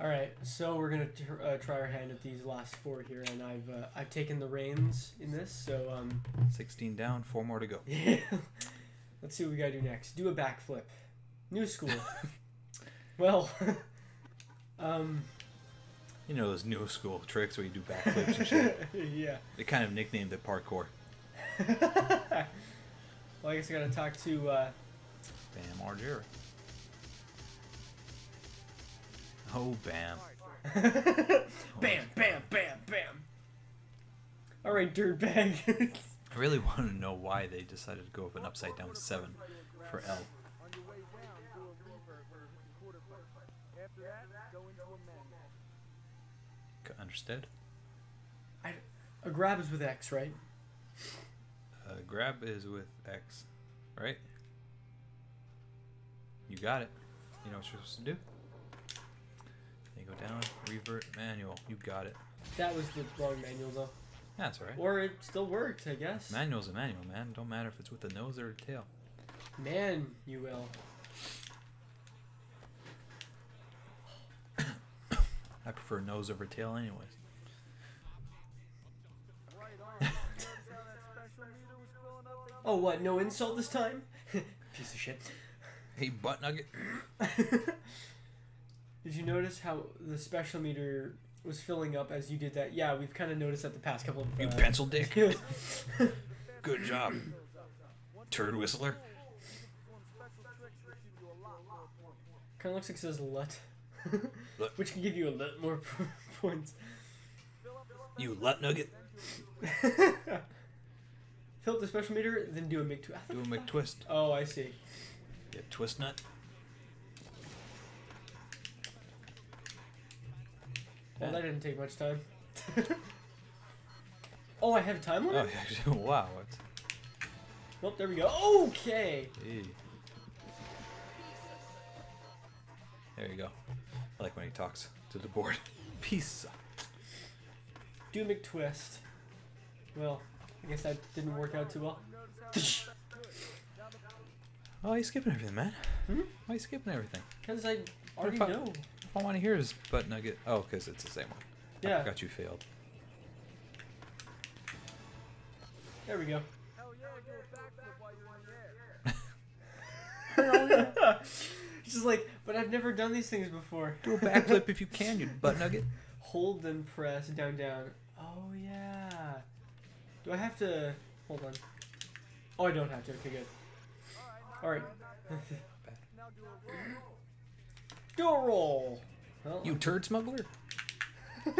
All right, so we're gonna tr- uh, try our hand at these last four here, and I've uh, I've taken the reins in this. So um, 16 down, four more to go. let's see what we gotta do next. Do a backflip, new school. well, um, You know those new school tricks where you do backflips and shit. yeah. They kind of nicknamed it parkour. well, I guess I gotta talk to. Uh, Bam Margera. Oh, bam. bam, bam, bam, bam. All right, dirtbag. I really want to know why they decided to go with an upside down seven for L. On your way down, do a revert for quarter pipe. After that, go into a manual. C- Understood? a grab is with X, right? Uh, grab is with X, right? You got it. You know what you're supposed to do. You go down, revert, manual. You got it. That was the wrong manual though. That's alright. Or it still worked, I guess. Manual's a manual, man. Don't matter if it's with the nose or the tail. Man, you will. I prefer nose over tail, anyways. Right on. Notice how that special meter was filling up again? Oh, what? No insult this time? Piece of shit. Hey, butt nugget. Did you notice how the special meter was filling up as you did that? Yeah, we've kind of noticed that the past couple of. You uh, pencil dick. Good job, turd whistler. Perform special tricks that give you a lot more points. kind of looks like it says "lut," Lut. which can give you a lot more points. You lut nugget. Fill up the special meter, then do a McTwist. Do a McTwist. Oh, I see. Yeah, twist nut. Well, that didn't take much time. oh, I have time Oh, limit. actually, wow. It's, Well, there we go. Okay. hey. There you go. I like when he talks to the board. Peace. Do a McTwist. Well, I guess that didn't work out too well. Oh, he's skipping everything, man. Hmm? Why are you skipping everything? Because I already know. If I want to hear his butt nugget. Oh, because it's the same one. Yeah. I Yeah. forgot you failed. There we go. Hell yeah, do a backflip while you're in the air. It's just like, but I've never done these things before. Do a backflip if you can, you butt nugget. Hold then press down down. Oh yeah. Do I have to hold on? Oh, I don't have to. Okay, good. All right. Now do a roll. Do a roll. Well, You turd smuggler. oh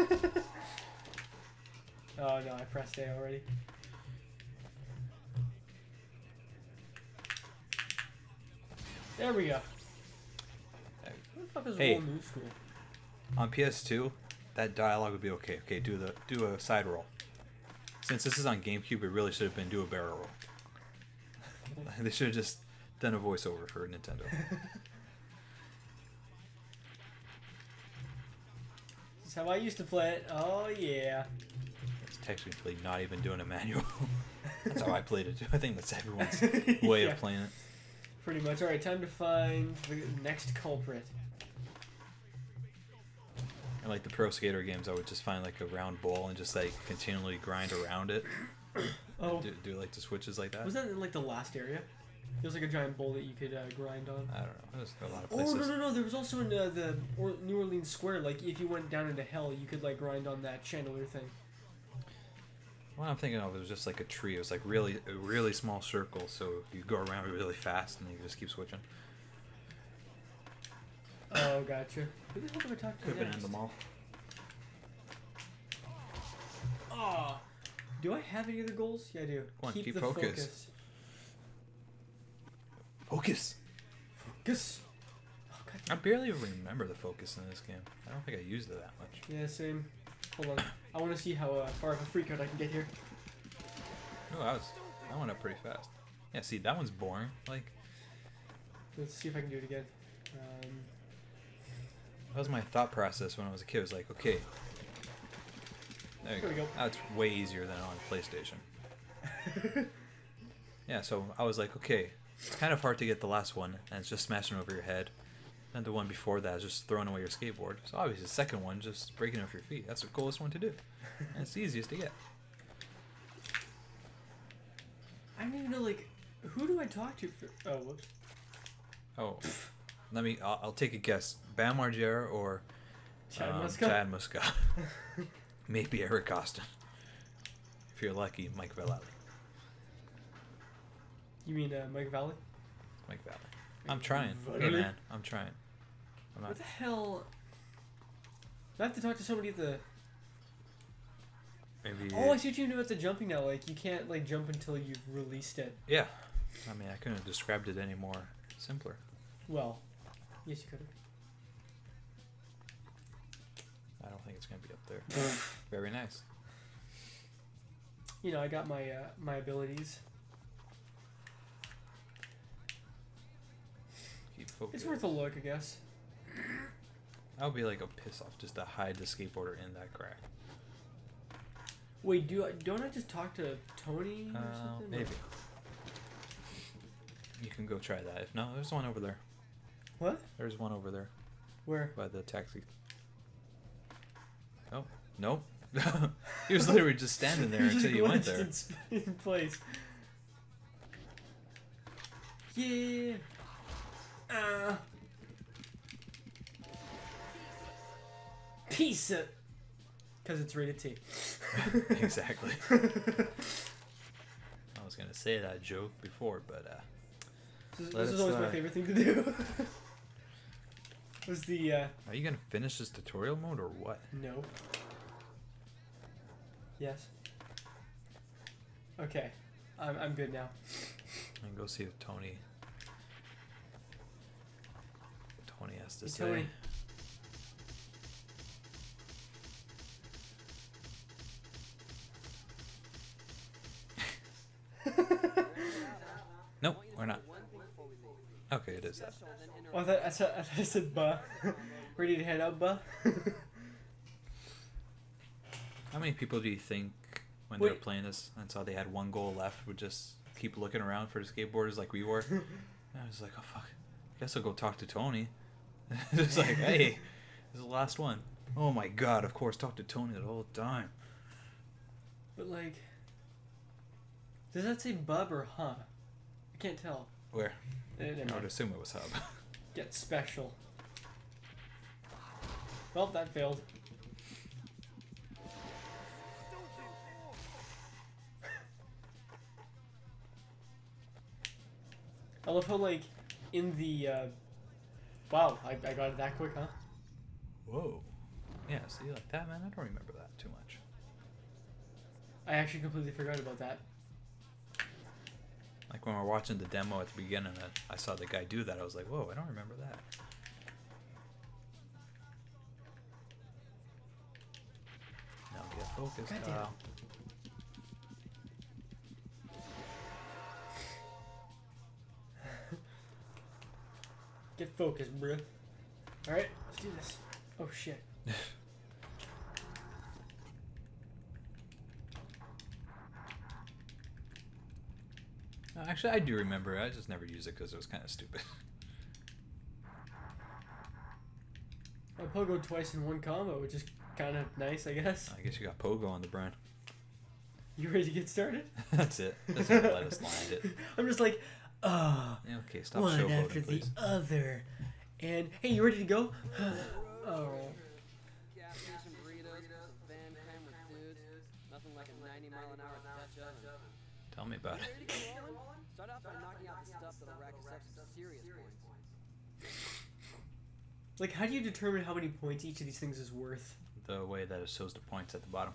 no, I pressed A already. There we go. What the fuck is Hey. roll new school? On PS2, that dialogue would be okay. Okay, do the do a side roll. Since this is on GameCube, it really should have been do a barrel roll. they should have just done a voiceover for Nintendo. This is how I used to play it. Oh yeah. It's technically not even doing a manual. that's how I played it too. I think that's everyone's way Yeah. of playing it. Pretty much. All right, time to find the next culprit. And like the pro skater games, I would just find like a round ball and just like continually grind around it. Oh, Do, do like the switches like that. was that in like the last area? It was like a giant bowl that you could uh, grind on. I don't know. There's a lot of places. Oh no no no! There was also in uh, the or- New Orleans Square. Like if you went down into hell, you could like grind on that chandelier thing. What I'm thinking of was just like a tree. It was like really a really small circle, so you go around it really fast and then you just keep switching. Oh, gotcha. Who the hell do I talk to Could have been in the mall. Oh, do I have any other goals? Yeah, I do. Come on, keep the focus. focus. Focus. Focus. I barely remember the focus in this game. I don't think I used it that much. Yeah, same. Hold on. I want to see how uh, far of a freak out I can get here. Oh, that was that went up pretty fast. Yeah, see that one's boring. Like Let's see if I can do it again. Um, that was my thought process when I was a kid. It was like, okay, there you There we go. go. That's way easier than on PlayStation. Yeah, so I was like, okay, it's kind of hard to get the last one, and it's just smashing over your head. And the one before that is just throwing away your skateboard. So obviously the second one just breaking off your feet. That's the coolest one to do. And it's the easiest to get. I don't even know like who do I talk to for oh whoops. Oh, let me. I'll, I'll take a guess. Bam Margera or Chad um, Muska? Chad Muska. Maybe Eric Koston. If you're lucky, Mike Vallely. You mean uh, Mike Valley? Mike Valley. I'm trying. Hey man, I'm trying. I'm not. What the hell? Do I have to talk to somebody at the Maybe. Oh I see what you mean about the jumping now, like you can't like jump until you've released it. Yeah. I mean, I couldn't have described it any more simpler. Well, yes you could I don't think it's gonna be up there. Very nice. you know, I got my uh, my abilities. Focused. It's worth a look, I guess. That would be like a piss off just to hide the skateboarder in that crack. Wait, do I don't I just talk to Tony or Uh, something? maybe. You can go try that. If no, there's one over there. What? There's one over there Where? by the taxi. Oh, nope. he was literally just standing there until you went there. In place. Yeah. Uh. Piece it. Because it's rated T. exactly. I was gonna say that joke before, but uh, This, is, this is always my favorite thing to do. was the uh are you gonna finish this tutorial mode or what? no. Yes. Okay. I'm I'm good now. And go see if Tony. Tony has to Hey, say. Tony. Nope, we're not. Okay, it is that. Oh, I thought I said, I thought I said buh. Ready to head out, buh? How many people do you think when they were playing this and saw they had one goal left would just keep looking around for the skateboarders like we were? and I was like, oh fuck, guess I'll go talk to Tony. just like, hey, this is the last one. Oh my god, of course, talk to Tony the whole time. but like, does that say bub or huh? I can't tell. Where? Eh, never I would mind. assume it was Hub. Get special. Well, that failed. I love how like in the uh, wow, I, I got it that quick, huh? Whoa. Yeah, see, like that, man? I don't remember that too much. I actually completely forgot about that. Like when we were watching the demo at the beginning, I, I saw the guy do that. I was like, whoa, I don't remember that. Now get focused. Goddamn. Kyle. Get focused, bruh. Alright, let's do this. Oh shit. Actually, I do remember. I just never used it because it was kind of stupid. I pogoed twice in one combo, which is kind of nice, I guess. I guess you got Pogo on the brain. You ready to get started? That's it. That's gonna let us land it. I'm just like, uh, Yeah, okay, stop one showboating, after please. the other. And hey, you ready to go? oh, Gas station burritos, some van cam with dudes. Nothing like a 90 mile an hour Dutch oven. Tell me about it. Ready to get rolling? Start off by knocking out the stuff that'll rack us up some serious points. like, how do you determine how many points each of these things is worth? The way that it shows the points at the bottom.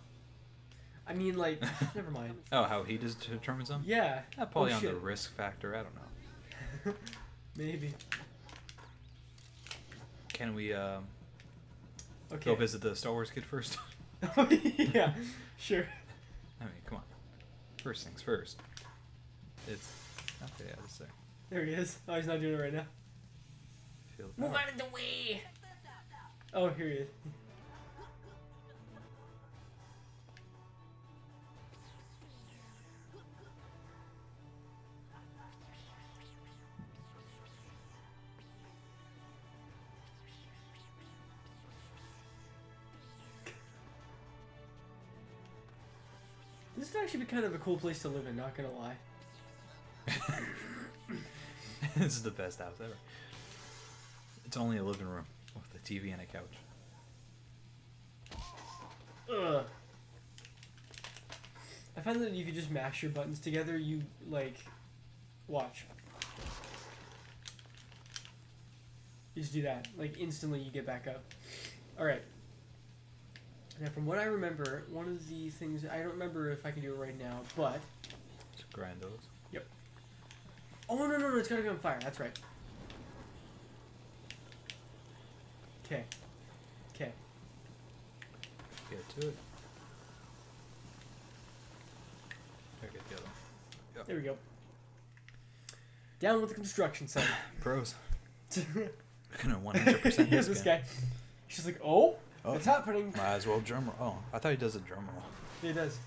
I mean, like, never mind. Oh, how he does determines them? Yeah. Uh, probably oh, on the risk factor. I don't know. Maybe. Can we um, Okay. go visit the Star Wars kid first? yeah, sure. I mean, come on. First things first. It's okay. Yeah, it's there. There he is. Oh, he's not doing it right now. Move out of the way. Oh, here he is. Would actually be kind of a cool place to live in, not gonna lie. this is the best house ever. It's only a living room with a TV and a couch. Ugh. I find that if you just mash your buttons together, you like watch. You just do that, like instantly you get back up. All right. Now, from what I remember, one of the things I don't remember if I can do it right now, but It's grind those. Yep. Oh no no no, it's gotta be on fire. That's right. Okay. Okay. Get to it. There, get the other one. There we go. Down with the construction site. Pros. Gonna 100% Here's this this guy. guy. She's like, oh, Oh. it's happening. Might as well drum roll. Oh, I thought he does a drum roll. He does.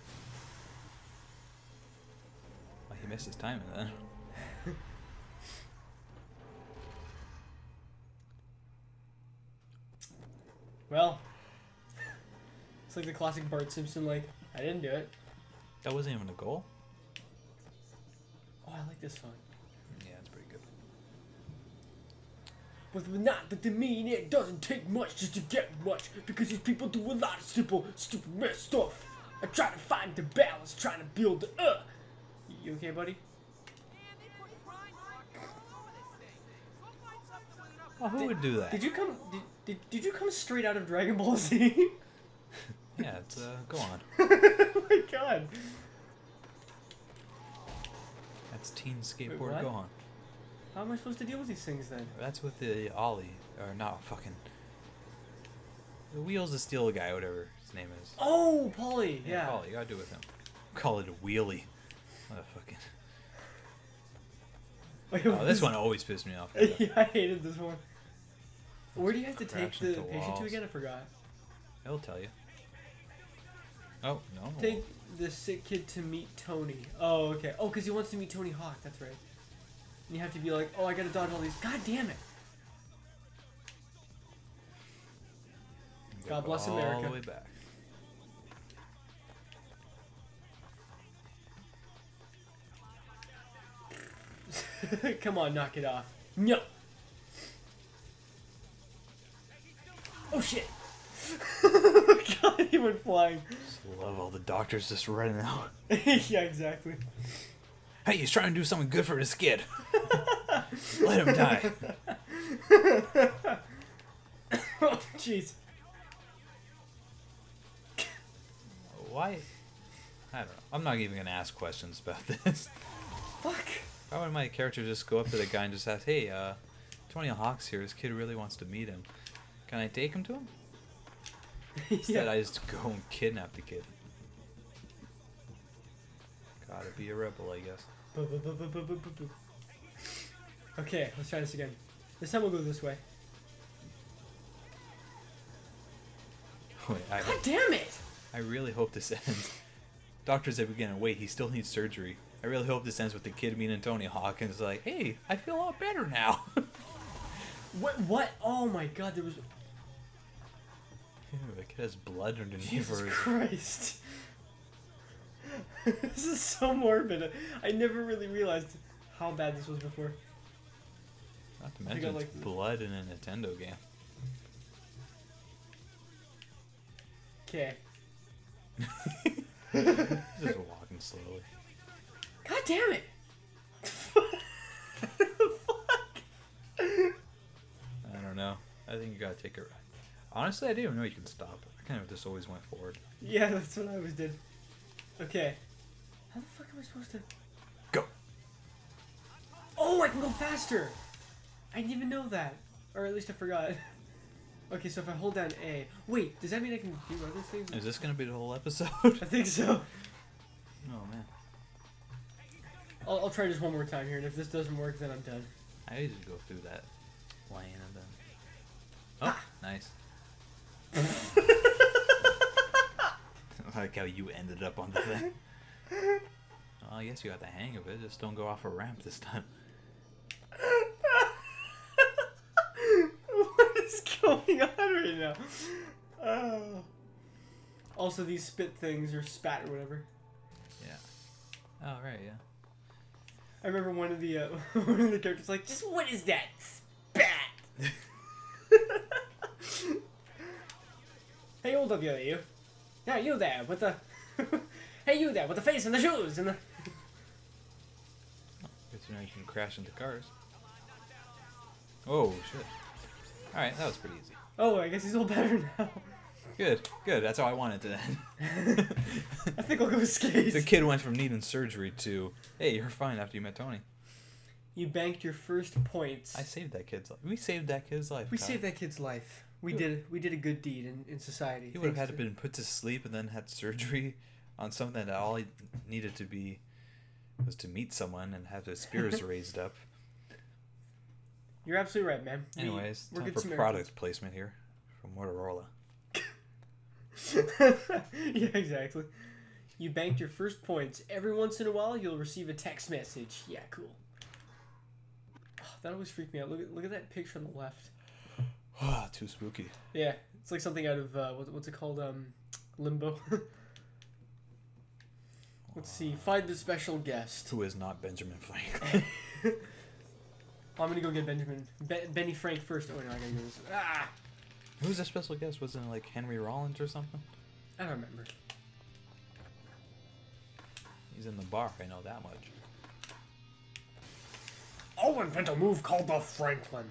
Well, he missed his timing then. Well, it's like the classic Bart Simpson, like, I didn't do it. That wasn't even a goal. Oh, I like this song. Yeah, it's pretty good. But we're not that they mean it doesn't take much just to get much because these people do a lot of simple, stupid mess stuff. I try to find the balance, trying to build the uh. You okay, buddy? Well, who would do that? Did you come? Did, did, did you come straight out of Dragon Ball Z? Yeah, it's uh, go on. oh my god! That's Teen? Skateboard Go on. How am I supposed to deal with these things then? That's with the Ollie, or not fucking. The wheels of steel guy, whatever his name is. Oh, Polly. Yeah. Ollie, you gotta do it with him. Call it a wheelie. What a fucking. Wait, Oh, this is- one always pissed me off. yeah, I hated this one. Where do you have to take Crash the patient to again? I forgot. He'll tell you. Oh no. Take the sick kid to meet Tony. Oh, okay. Oh, because he wants to meet Tony Hawk. That's right. And you have to be like, oh, I gotta dodge all these. God damn it! God bless all America. the way back. Come on, knock it off. No. Oh shit! God, he went flying. Just love all the doctors just running out. yeah, exactly. Hey, he's trying to do something good for his kid. Let him die. oh, jeez. Why? I don't know. I'm not even gonna ask questions about this. Fuck. Why would my character just go up to the guy and just ask, "Hey, uh, Tony Hawk's here. This kid really wants to meet him. Can I take him to him?" Instead, yeah. I just go and kidnap the kid. Gotta be a rebel, I guess. Okay, let's try this again. This time we'll go this way. Wait, I, God damn it! I really hope this ends. Doctors at the beginning, wait, he still needs surgery. I really hope this ends with the kid meeting Tony Hawk and it's like, hey, I feel a lot better now. What? What? Oh my god, there was. Ew, the kid has blood underneath Jesus her. Christ. this is so morbid. I never really realized how bad this was before. Not to mention like it's blood in a Nintendo game. Okay. Just walking slowly. God damn it! Fuck! I don't know. I think you gotta take a ride. Honestly, I didn't even know you can stop. I kind of just always went forward. Yeah, that's what I always did. Okay. How the fuck am I supposed to? Go! Oh, I can go faster! I didn't even know that. Or at least I forgot. Okay, so if I hold down A. Wait, does that mean I can do other things? Is this gonna be the whole episode? I think so. oh man. I'll, I'll try just one more time here, and if this doesn't work, then I'm done. I usually go through that lane and then. Oh, Ah. nice. I like how you ended up on the thing. Well, I guess you got the hang of it. Just don't go off a ramp this time. what is going on right now? Oh. Also, these spit things, or spat or whatever. Yeah. Oh right, yeah. I remember one of the uh, one of the characters like, just what is that spat? hey, old up, you, you. Yeah, you there with the. hey, you there with the face and the shoes and the. Guess now you can crash into cars. Oh shit! All right, that was pretty easy. Oh, I guess he's a little better now. Good, good. That's how I wanted to end. I think I'll go with skates. the kid went from needing surgery to, hey, you're fine after you met Tony. You banked your first points. I saved that kid's life. We saved that kid's life. we Kyle. saved that kid's life. We did. We did a good deed in, in society. He would have had to been put to sleep and then had surgery on something that all he needed to be was to meet someone and have his spirits raised up. You're absolutely right, man. Anyways, we're time good for Samaritans. product placement here from Motorola. yeah, exactly. You banked your first points. Every once in a while, you'll receive a text message. Yeah, cool. Oh, that always freaked me out. Look at look at that picture on the left. Ah, too spooky. Yeah, it's like something out of uh, what, what's it called? Um, Limbo. Let's see. Find the special guest. Who is not Benjamin Franklin? I'm gonna go get Benjamin Be- Benny Frank first. Oh no, I gotta go this. Ah, Who's the special guest? Wasn't it like Henry Rollins or something? I don't remember. He's in the bar. I know that much. I'll invent a move called the Franklin.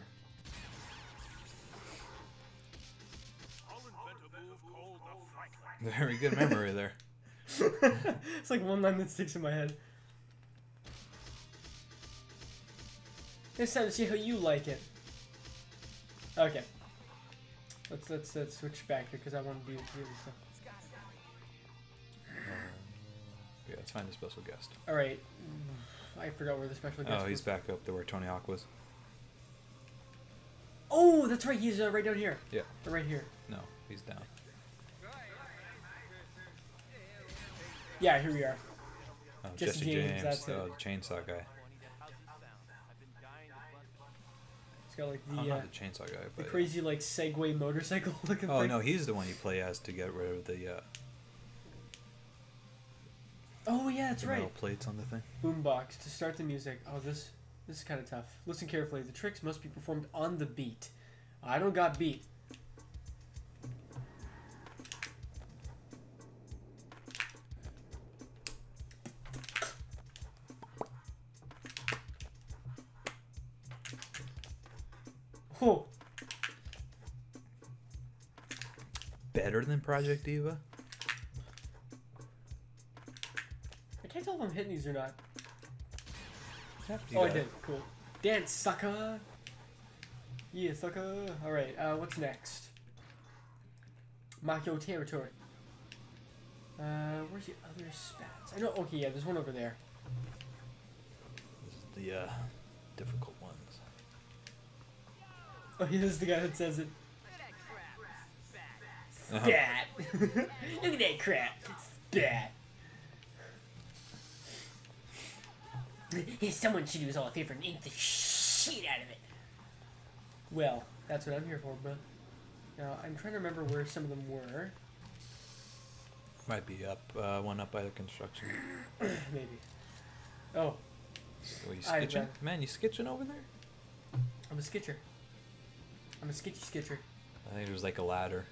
Very good memory there. it's like one line that sticks in my head. It's time to see how you like it. Okay. Let's let's let's switch back here because I want to do do this stuff. Yeah, let's find a special guest. All right. I forgot where the special guest Oh, he's was. back up there where Tony Hawk was. Oh, that's right. He's uh, right down here. Yeah. Or right here. No, he's down. Yeah, here we are. Oh, Jesse Jesse, James, James. that's oh, the chainsaw guy. Got like oh, the uh, not the chainsaw guy, the crazy like Segway motorcycle looking oh thing. no, he's the one you play as to get rid of the, uh, Oh yeah, that's the right. metal plates on the thing. Boombox to start the music. Oh, this this is kind of tough. Listen carefully. The tricks must be performed on the beat. I don't got beat. Project Diva? I can't tell if I'm hitting these or not. You oh, I did. Cool. Dance, sucker. Yeah, sucker. All right. Uh, what's next? Makio territory. Uh, where's the other spats? I know. Okay, yeah, there's one over there. This is the uh, difficult ones. Oh, yeah, this is the guy that says it. Uh-huh. Look at that crap. Spat. Someone should do us all a favor and ink the shit out of it. Well, that's what I'm here for, bro. Now, I'm trying to remember where some of them were. Might be up, uh, one up by the construction. Maybe. Oh, Were you I've, uh, Man, you skitching over there? I'm a skitcher. I'm a skitchy skitcher. I think there's like a ladder.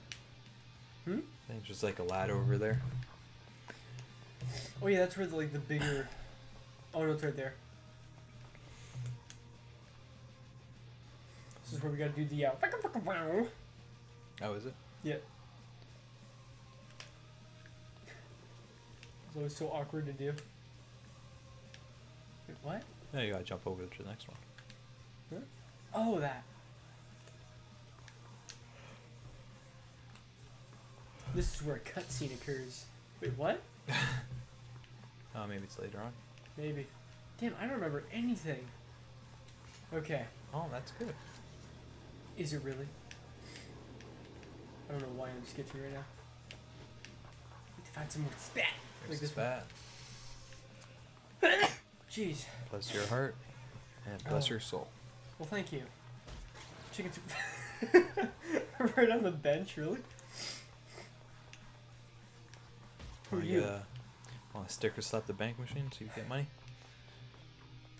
Hmm? I think there's like a ladder over there. Oh yeah, that's where the, like the bigger. Oh no, it's right there. This is where we gotta do the uh. Oh, is it? Yeah. It's always so awkward to do. Wait, what? Yeah, you gotta jump over to the next one. Oh, that. This is where a cutscene occurs. Wait, what? Oh, maybe it's later on. Maybe. Damn, I don't remember anything. Okay. Oh, that's good. Is it really? I don't know why I'm sketchy right now. Need to find some more spat. There's Like this spat. Jeez. Bless your heart and bless Oh. your soul. Well, thank you. Chicken soup. right on the bench, really? Who are you? Uh, Want to sticker slap the bank machine so you get money?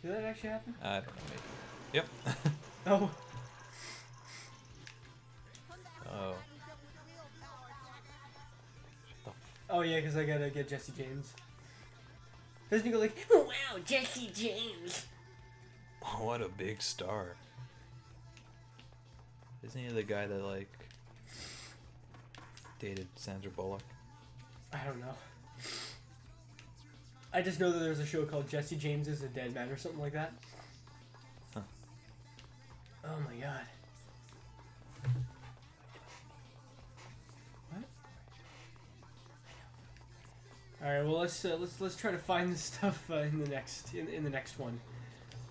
Did that actually happen? I don't know, maybe. Yep. Oh. oh. Oh yeah, because I gotta get Jesse James. Doesn't he go like, "Oh, wow, Jesse James? What a big star. Isn't he the guy that, like, dated Sandra Bullock? I don't know. I just know that there's a show called Jesse James is a Dead Man or something like that. Huh. Oh my god. What? All right. Well, let's uh, let's let's try to find this stuff uh, in the next in, in the next one.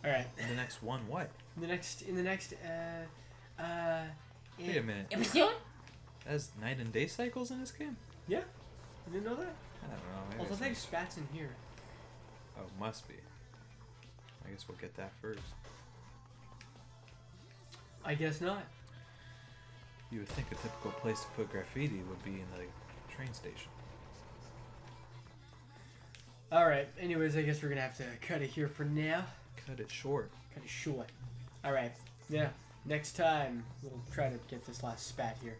All right. In the next one, what? In the next in the next uh uh. Wait a minute. Episode? Has night and day cycles in this game? Yeah. You didn't know that? I don't know. Maybe Also, I think Spat's in here. Oh, must be. I guess we'll get that first. I guess not. You would think a typical place to put graffiti would be in the train station. All right. Anyways, I guess we're gonna have to cut it here for now. Cut it short. Cut it short. All right. Yeah. Next time we'll try to get this last spat here.